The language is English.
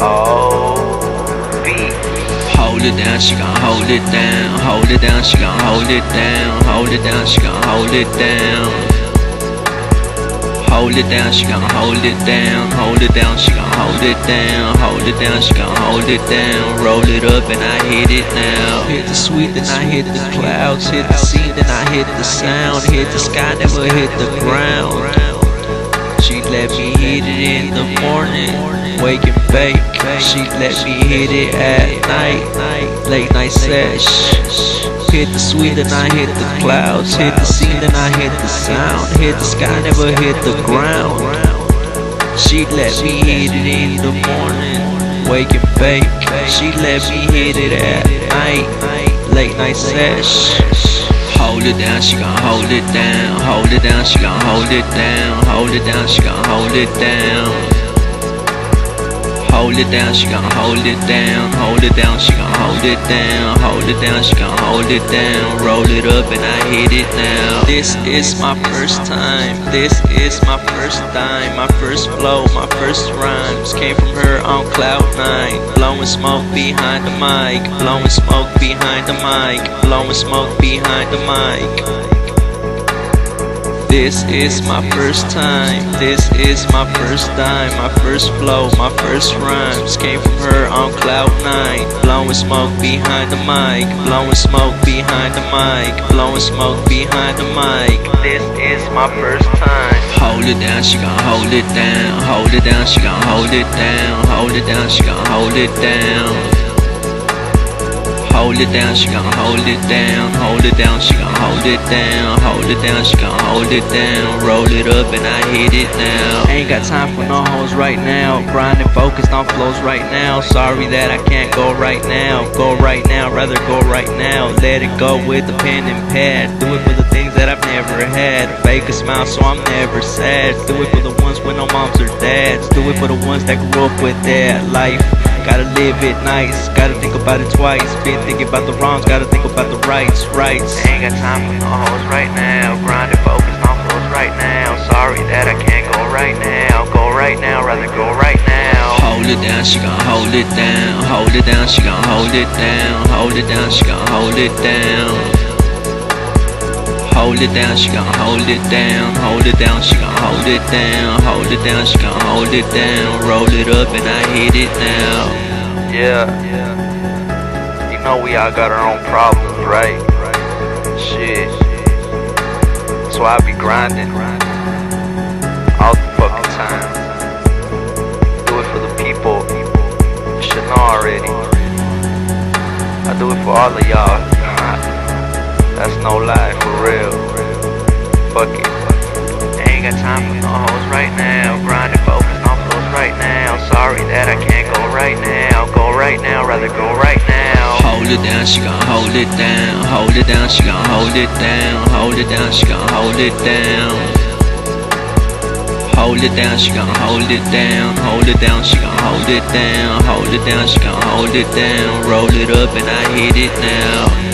Hold it down, she gon' hold it down, hold it down, she gon' hold it down, hold it down, she gon' hold it down. Hold it down, she gon' hold it down, hold it down, she gon' hold it down, hold it down, she gon' hold it down, roll it up and I hit it now. Hit the sweet, then I hit the clouds, hit the sea, then I hit the sound, hit the sky, never hit the ground. Let me hit it in the morning, wake and bake. She let me hit it at night, late night sesh. Hit the sweet, then I hit the clouds. Hit the scene, then I hit the sound. Hit the sky, never hit the ground. She let me hit it in the morning, wake and bake. She let me hit it at night, late night sesh. Hold it down, she gon' hold it down. Hold it down, she gon' hold it down. Hold it down, she gon' hold it down. Hold it down, she gon' hold it down. Hold it down, she gon' hold it down. Hold it down, she gon' hold it down. Roll it up and I hit it now. This is my first time. This is my first time. My first flow, my first rhymes came from her on cloud nine. Blowing smoke behind the mic. Blowing smoke behind the mic. Blowing smoke behind the mic. This is my first time, this is my first time, my first flow, my first rhymes came from her on cloud nine. Blowing smoke behind the mic, blowing smoke behind the mic, blowing smoke behind the mic. This is my first time. Hold it down, she gon' hold it down, hold it down, she gon' hold it down, hold it down, she gon' hold it down. Hold it down, she gon' hold it down. Hold it down, she gon' hold it down. Hold it down, she gon' hold it down. Roll it up and I hit it now. Ain't got time for no hoes right now. Grinding focused on flows right now. Sorry that I can't go right now. Go right now, rather go right now. Let it go with the pen and pad. Do it for the things that I've never had. Fake a smile so I'm never sad. Do it for the ones with no moms or dads. Do it for the ones that grew up with that life. Gotta live it nice, gotta think about it twice. Been thinking about the wrongs, gotta think about the rights, rights. Ain't got time for no hoes right now. Grinding, focused on flows right now. Sorry that I can't go right now. Go right now, rather go right now. Hold it down, she gon' hold it down. Hold it down, she gon' hold it down. Hold it down, she gon' hold it down. Hold it down, she gon' hold it down. Hold it down, she gon' hold it down. Hold it down, she gon' hold it down. Roll it up and I hit it now. Yeah. yeah. You know we all got our own problems, right? Shit. So I be grinding all the fucking time. Do it for the people. You should know already. I do it for all of y'all. That's no lie, for real. Fuck it. Ain't got time for no hoes right now. Grinding, focused on flows right now. Sorry that I can't go right now. Go right now, rather go right now. Hold it down, she gon' hold it down. Hold it down, she gon' hold it down. Hold it down, she gon' hold it down. Hold it down, she gon' hold it down. Hold it down, she gon' hold it down. Hold it down, she gon' hold it down. Roll it up and I hit it now.